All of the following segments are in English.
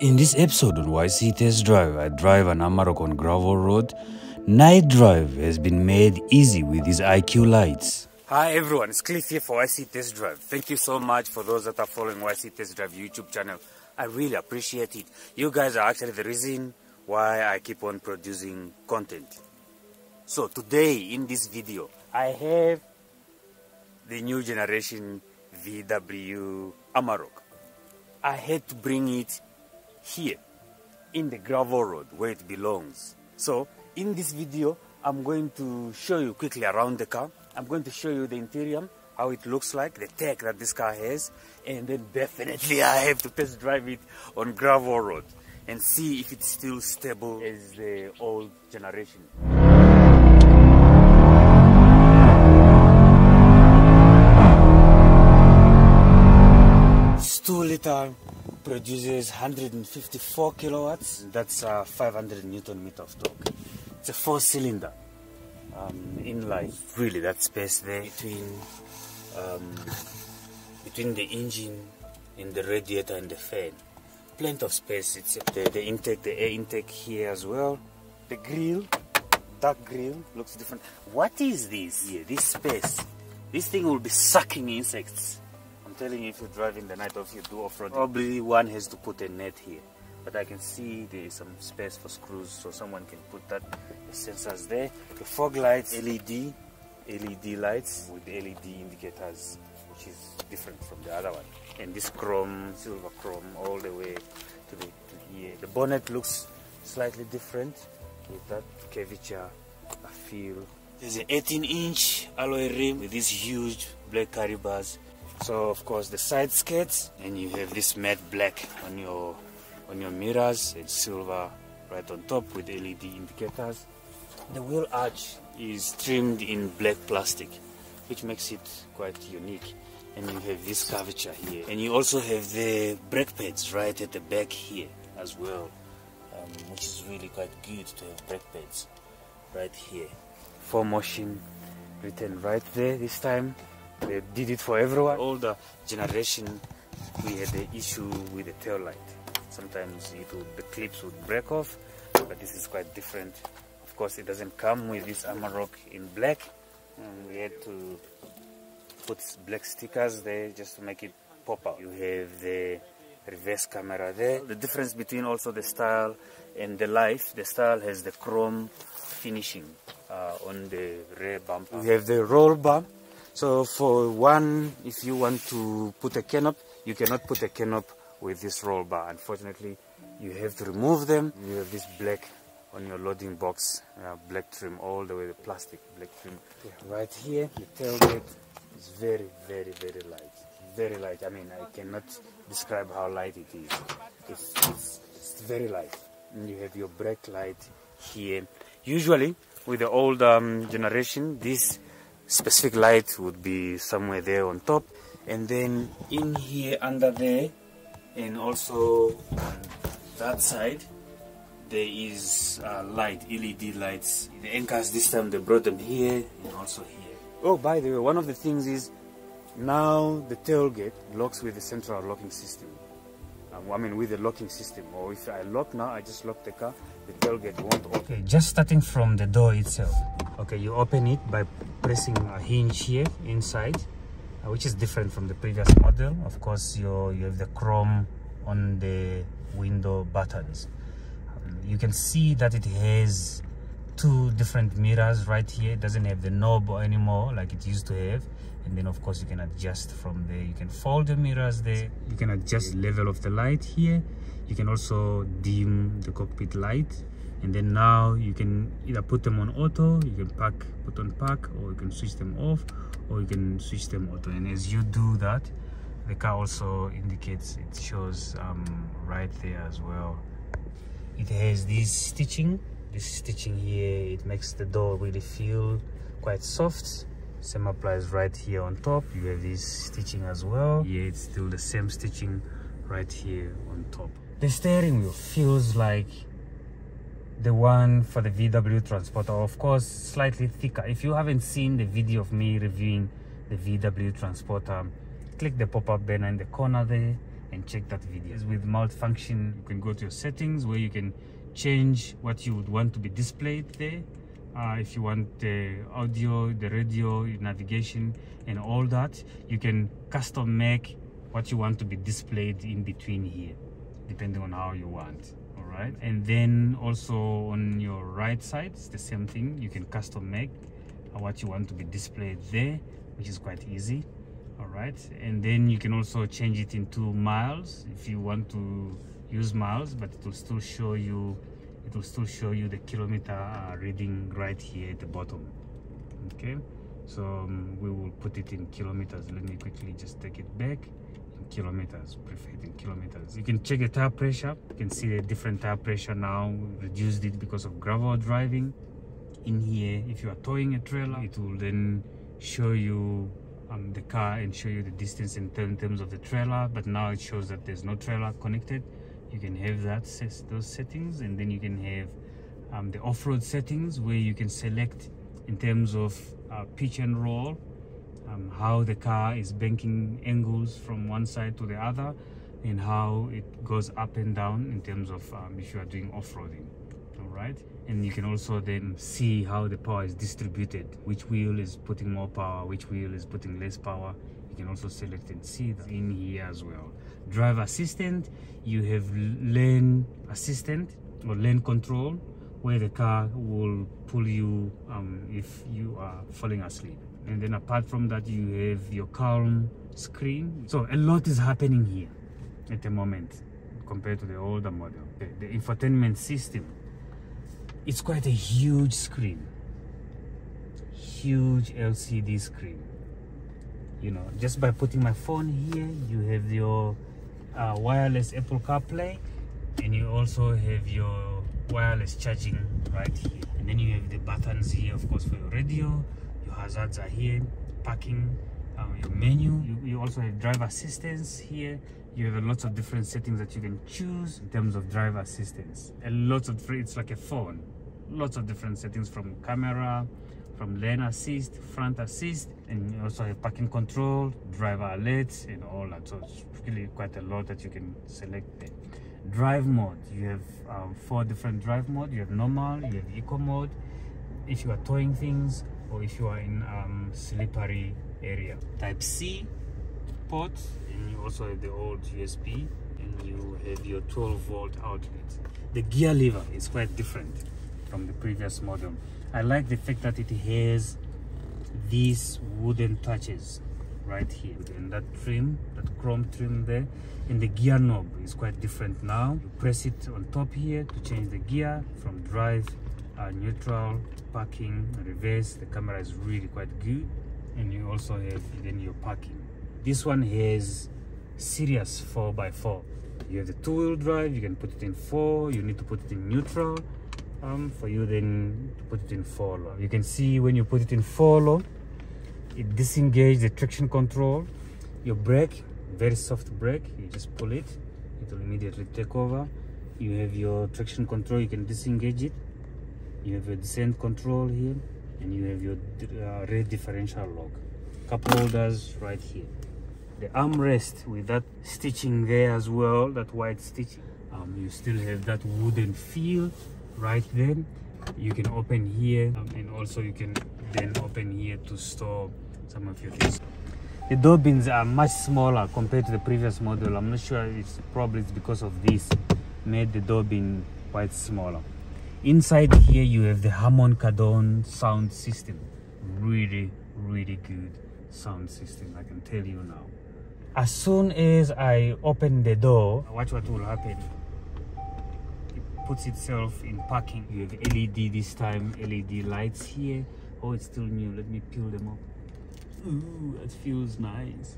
In this episode on YC Test Drive, I drive an Amarok on gravel road. Night drive has been made easy with these IQ lights. Hi everyone, it's Cliff here for YC Test Drive. Thank you so much for those that are following YC Test Drive YouTube channel. I really appreciate it. You guys are actually the reason why I keep on producing content. So today in this video, I have the new generation VW Amarok. I had to bring it here in the gravel road where it belongs. So in this video, I'm going to show you quickly around the car. I'm going to show you the interior, how it looks like, the tech that this car has, and then definitely I have to test drive it on gravel road and see if it's still stable as the old generation. It's 2 liter produces 154 kilowatts. That's uh, 500 newton meter of torque. It's a four cylinder um, inline really that space there? Between um, between the engine and the radiator and the fan. Plenty of space it's the, the intake the air intake here as well. The grill dark grill looks different. What is this? Here this space. This thing will be sucking insects telling you if you drive in the night or if you do off-road probably one has to put a net here. But I can see there is some space for screws so someone can put that the sensors there. The fog lights LED LED lights with LED indicators which is different from the other one. And this chrome silver chrome all the way to the to here. The bonnet looks slightly different with that curvature I feel. There's an 18 inch alloy rim with these huge black carry bars so of course the side skirts. And you have this matte black on your on your mirrors and silver right on top with LED indicators. The wheel arch is trimmed in black plastic which makes it quite unique. And you have this curvature here. And you also have the brake pads right at the back here as well um, which is really quite good to have brake pads right here. 4Motion written right there this time they did it for everyone. Older generation we had the issue with the tail light sometimes would the clips would break off but this is quite different. Of course it doesn't come with this Amarok in black. And we had to put black stickers there just to make it pop out. You have the reverse camera there. The difference between also the style and the life the style has the chrome finishing uh, on the rear bumper. We have the roll bar so for one if you want to put a canop you cannot put a canop with this roll bar. Unfortunately you have to remove them. You have this black on your loading box uh, black trim all the way the plastic black trim. Yeah, right here the tailgate is very very very light. Very light. I mean i cannot describe how light it is. It's, it's, it's very light. And you have your brake light here. Usually with the old um, generation this specific light would be somewhere there on top and then in here under there and also on that side there is uh, light LED lights. The anchors this time they brought them here and also here. Oh by the way one of the things is now the tailgate locks with the central locking system. Um, I mean with the locking system or if I lock now I just lock the car the tailgate won't open. Okay, just starting from the door itself. Okay you open it by pressing a hinge here inside uh, which is different from the previous model. Of course you you have the chrome on the window buttons. You can see that it has two different mirrors right here. It doesn't have the knob anymore like it used to have. And then of course you can adjust from there. You can fold the mirrors there. You can adjust level of the light here. You can also dim the cockpit light and then now you can either put them on auto you can pack put on pack or you can switch them off or you can switch them auto. And as you do that the car also indicates it shows um, right there as well. It has this stitching. This stitching here it makes the door really feel quite soft. Same applies right here on top. You have this stitching as well. Yeah it's still the same stitching right here on top. The steering wheel feels like the one for the VW Transporter of course slightly thicker. If you haven't seen the video of me reviewing the VW Transporter click the pop-up banner in the corner there and check that video. With multifunction you can go to your settings where you can change what you would want to be displayed there. Uh, if you want the audio the radio navigation and all that you can custom make what you want to be displayed in between here depending on how you want right? And then also on your right side it's the same thing. You can custom make what you want to be displayed there which is quite easy all right? And then you can also change it into miles if you want to use miles but it will still show you it will still show you the kilometer uh, reading right here at the bottom okay? So um, we will put it in kilometers. Let me quickly just take it back kilometers prefer it in kilometers. You can check the tire pressure. You can see the different tire pressure now reduced it because of gravel driving. In here if you are towing a trailer it will then show you um, the car and show you the distance in terms of the trailer but now it shows that there's no trailer connected. You can have that those settings and then you can have um, the off-road settings where you can select in terms of uh, pitch and roll um, how the car is banking angles from one side to the other and how it goes up and down in terms of um, if you are doing off-roading all right and you can also then see how the power is distributed which wheel is putting more power which wheel is putting less power. You can also select and see that. In here as well. Drive assistant you have lane assistant or lane control where the car will pull you um, if you are falling asleep and then apart from that you have your calm screen. So a lot is happening here at the moment compared to the older model. The, the infotainment system it's quite a huge screen. Huge lcd screen. You know just by putting my phone here you have your uh, wireless apple carplay and you also have your wireless charging right here. And then you have the buttons here of course for your radio hazards are here parking um, your menu. You, you also have driver assistance here. You have lots of different settings that you can choose in terms of driver assistance. A lot of free it's like a phone. Lots of different settings from camera from lane assist front assist and you also have parking control driver alerts and all that. So it's really quite a lot that you can select there. Drive mode. You have um, four different drive mode. You have normal you have eco mode. If you are towing things or if you are in um, slippery area. Type c port and you also have the old usb and you have your 12 volt outlet. The gear lever is quite different from the previous model. I like the fact that it has these wooden touches right here. And that trim that chrome trim there and the gear knob is quite different now. You press it on top here to change the gear from drive neutral parking reverse. The camera is really quite good and you also have then your parking. This one has Sirius 4x4 you have the two-wheel drive you can put it in four. You need to put it in neutral um, for you then to put it in four low you can see when you put it in four low it disengages the traction control. Your brake very soft brake you just pull it it will immediately take over. You have your traction control you can disengage it you have a descent control here and you have your uh, rear differential lock. Cup holders right here. The armrest with that stitching there as well that white stitching. Um, you still have that wooden feel right then. You can open here um, and also you can then open here to store some of your things. The door bins are much smaller compared to the previous model. I'm not sure it's probably it's because of this made the door bin quite smaller inside here you have the Harman Kardon sound system. Really really good sound system i can tell you now. As soon as i open the door watch what will happen. It puts itself in parking. You have led this time led lights here. Oh it's still new. Let me peel them up. Ooh that feels nice.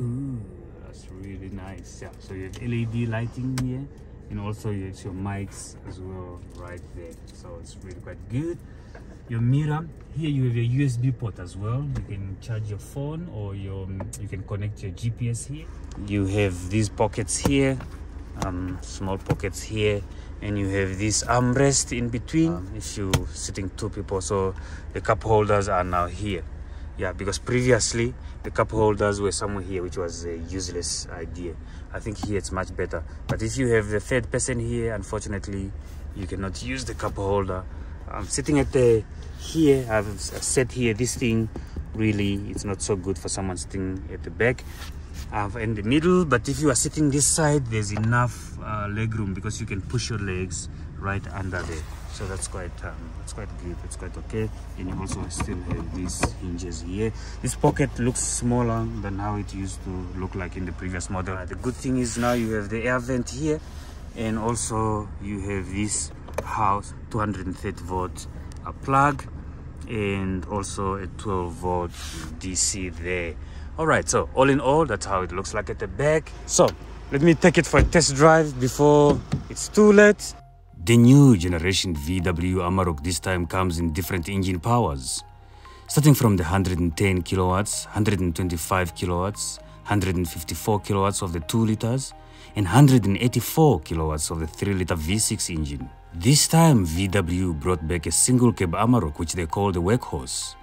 Ooh that's really nice. Yeah so you have led lighting here and also have your mics as well right there. So it's really quite good. Your mirror here you have your usb port as well. You can charge your phone or your you can connect your gps here. You have these pockets here um, small pockets here and you have this armrest in between um, if you're sitting two people. So the cup holders are now here yeah because previously the cup holders were somewhere here which was a useless idea. I think here it's much better. But if you have the third person here unfortunately you cannot use the cup holder. I'm sitting at the here i've set here this thing. Really it's not so good for someone sitting at the back. Uh, in the middle but if you are sitting this side there's enough uh, leg room because you can push your legs right under there so that's quite um, that's quite good it's quite okay. And you also still have these hinges here. This pocket looks smaller than how it used to look like in the previous model. Uh, the good thing is now you have the air vent here and also you have this house 230 volt a plug and also a 12 volt dc there. All right so all in all that's how it looks like at the back. So let me take it for a test drive before it's too late the new generation vw amarok this time comes in different engine powers starting from the 110 kilowatts 125 kilowatts 154 kilowatts of the 2 liters and 184 kilowatts of the 3 liter v6 engine this time VW brought back a single cab Amarok which they call the workhorse.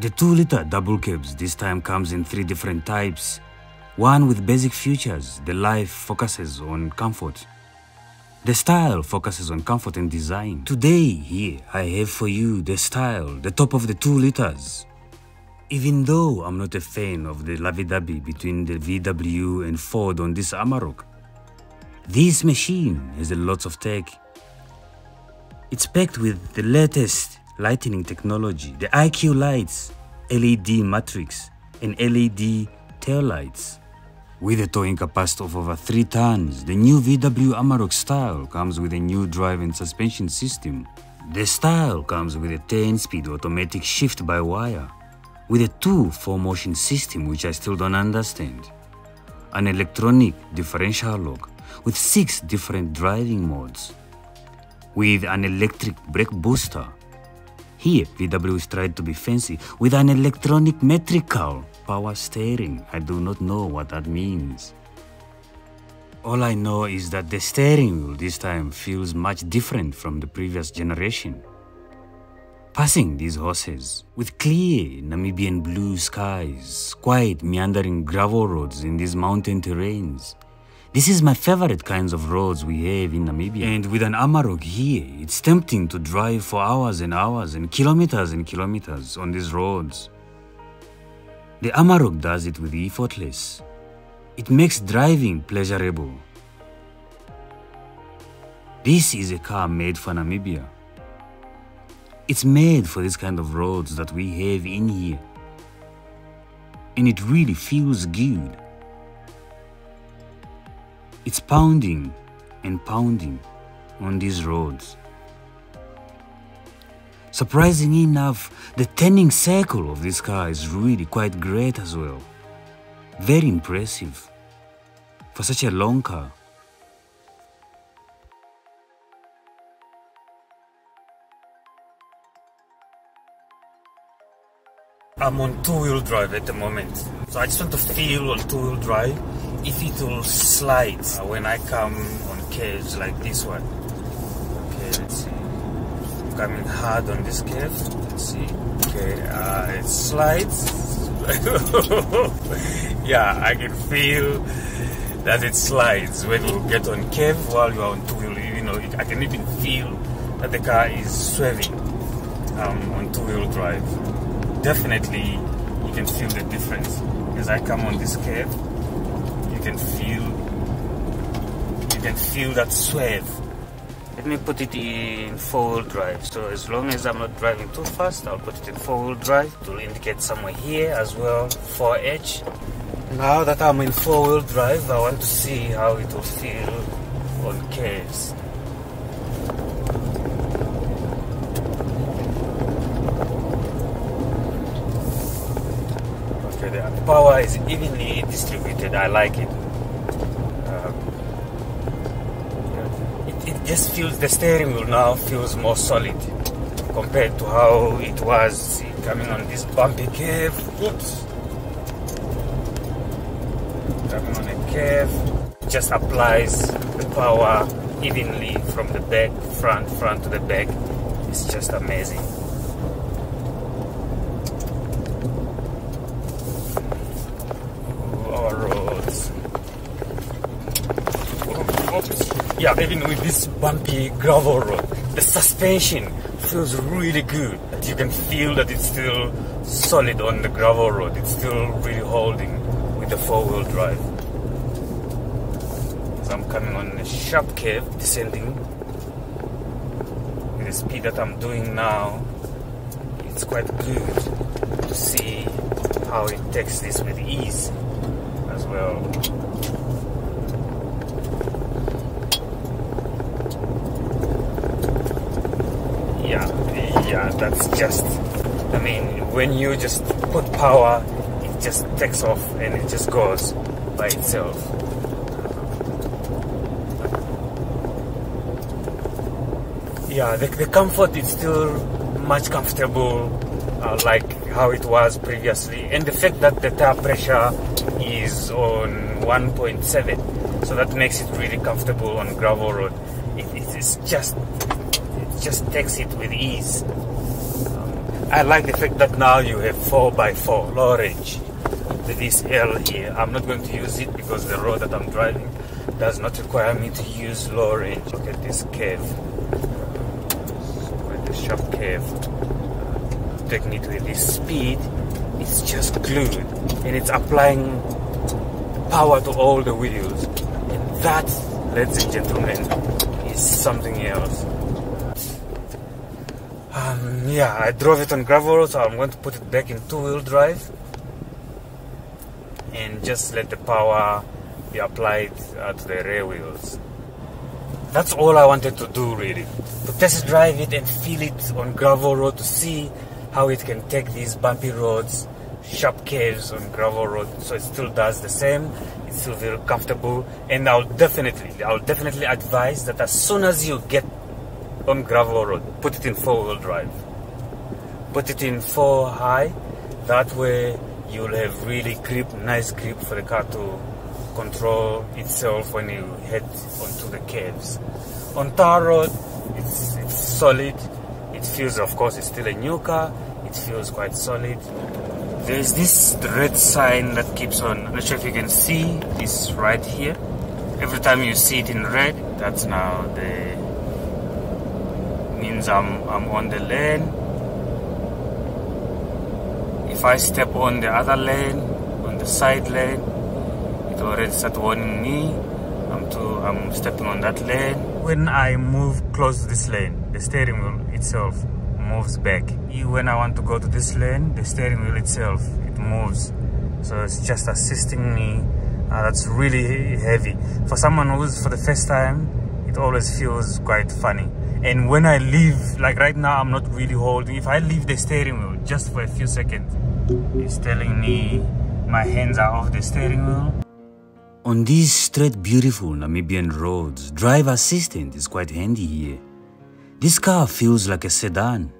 The 2 liter double cabs this time comes in three different types. One with basic features, the life focuses on comfort. The style focuses on comfort and design. Today here I have for you the style, the top of the 2 liters. Even though I'm not a fan of the lovey-dovey between the VW and Ford on this Amarok, this machine has a lot of tech it's packed with the latest lighting technology, the IQ lights, LED matrix, and LED tail lights. With a towing capacity of over 3 tons, the new VW Amarok style comes with a new drive and suspension system. The style comes with a 10-speed automatic shift-by-wire, with a 2 4-motion system which I still don't understand, an electronic differential lock with 6 different driving modes, with an electric brake booster. Here, VW is trying to be fancy with an electromechanical power steering. I do not know what that means. All I know is that the steering wheel this time feels much different from the previous generation. Passing these horses with clear Namibian blue skies, quiet meandering gravel roads in these mountain terrains, this is my favorite kinds of roads we have in Namibia. And with an Amarok here, it's tempting to drive for hours and hours and kilometers and kilometers on these roads. The Amarok does it with effortless. It makes driving pleasurable. This is a car made for Namibia. It's made for this kind of roads that we have in here. And it really feels good. It's pounding and pounding on these roads. Surprisingly enough, the turning circle of this car is really quite great as well. Very impressive for such a long car. I'm on two-wheel drive at the moment. So I just want to feel on two-wheel drive if it will slide when I come on caves like this one. Okay, let's see. Coming hard on this cave. Let's see. Okay, uh, it slides. yeah, I can feel that it slides when you get on cave while you're on two-wheel. You know, I can even feel that the car is swerving um, on two-wheel drive definitely you can feel the difference as I come on this curve you can feel you can feel that swerve let me put it in four-wheel drive so as long as I'm not driving too fast I'll put it in four-wheel drive to indicate somewhere here as well for edge now that I'm in four-wheel drive I want to see how it will feel on curves okay the power is evenly distributed. I like it. Um, it. Just feels the steering wheel now feels more solid compared to how it was coming on this bumpy curve. Oops. Coming on a curve, just applies the power evenly from the back, front, front to the back. It's just amazing. Even with this bumpy gravel road, the suspension feels really good. You can feel that it's still solid on the gravel road. It's still really holding with the four-wheel drive. So I'm coming on a sharp curve, descending with the speed that I'm doing now. It's quite good to see how it takes this with ease as well. Yeah that's just i mean when you just put power it just takes off and it just goes by itself. Yeah the, the comfort is still much comfortable uh, like how it was previously. And the fact that the tire pressure is on 1.7 so that makes it really comfortable on gravel road. It, it is just it just takes it with ease. I like the fact that now you have 4x4 low range. With this L here, I'm not going to use it because the road that I'm driving does not require me to use low range. Look at this curve, with the sharp curve. With this speed, it's just glued and it's applying power to all the wheels. And that, ladies and gentlemen, is something else. Um, yeah, I drove it on gravel, road, so I'm going to put it back in two-wheel drive and just let the power be applied uh, to the rear wheels. That's all I wanted to do really, to test drive it and feel it on gravel road to see how it can take these bumpy roads, sharp curves on gravel road, so it still does the same. It's still very comfortable, and I'll definitely, I'll definitely advise that as soon as you get on gravel road. Put it in four-wheel drive. Put it in four high. That way you'll have really grip, nice grip for the car to control itself when you head onto the curves. On tar road, it's, it's solid. It feels, of course, it's still a new car. It feels quite solid. There's this red sign that keeps on. I'm not sure if you can see. It's right here. Every time you see it in red, that's now the means I'm, I'm on the lane. If I step on the other lane on the side lane it already start warning me I'm I'm stepping on that lane. When I move close to this lane the steering wheel itself moves back. When I want to go to this lane the steering wheel itself it moves. So it's just assisting me. Uh, that's really heavy. For someone who's for the first time it always feels quite funny and when I leave like right now I'm not really holding. If I leave the steering wheel just for a few seconds it's telling me my hands are off the steering wheel. On these straight beautiful Namibian roads drive assistant is quite handy here. This car feels like a sedan.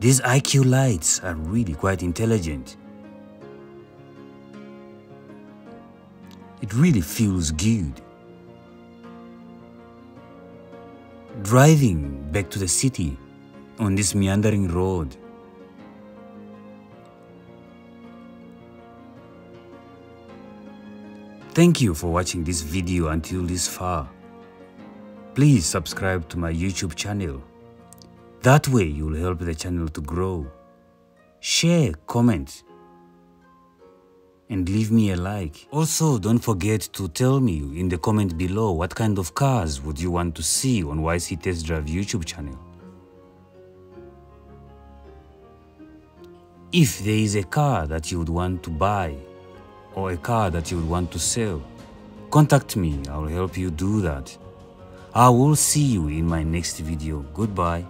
These IQ lights are really quite intelligent. It really feels good driving back to the city on this meandering road. Thank you for watching this video until this far. Please subscribe to my YouTube channel. That way you'll help the channel to grow. Share, comment, and leave me a like. Also, don't forget to tell me in the comment below what kind of cars would you want to see on YC Test Drive YouTube channel. If there is a car that you would want to buy or a car that you would want to sell, contact me, I will help you do that. I will see you in my next video. Goodbye.